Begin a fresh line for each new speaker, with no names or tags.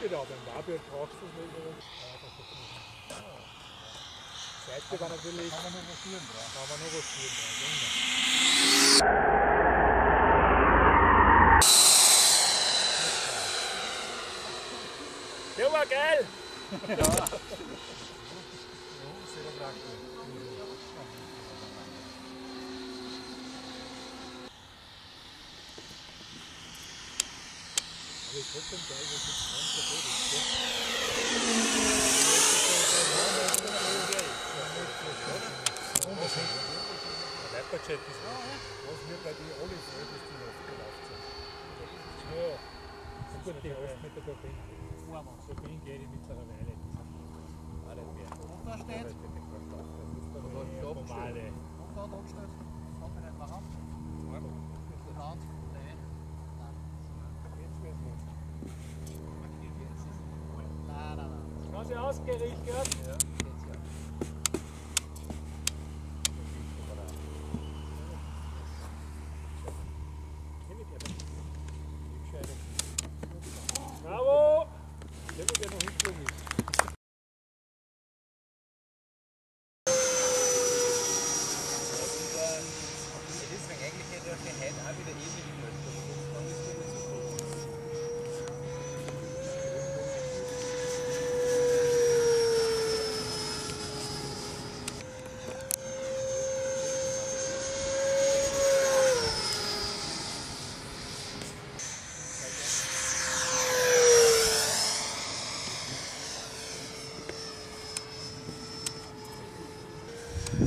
Genau, beim Warbier brauchst du es nicht. Seite war natürlich. Kann man was tun drauf. Kann man was tun drauf. Der war geil! Aber ist trotzdem geil, dass es ganz so gut ist. ist was mir bei den alle so ist, die oft gelaufen sind. Ja, so gut, die oft mit der Turbine. Turbine geht ich mittlerweile. Auch nicht mehr.
Und da steht,
Das ist der
und da
steht,
Hause ausgerichtet. Ja. Bravo! Der wird ja noch nicht so Deswegen eigentlich ja durch den
Head auch wieder eben.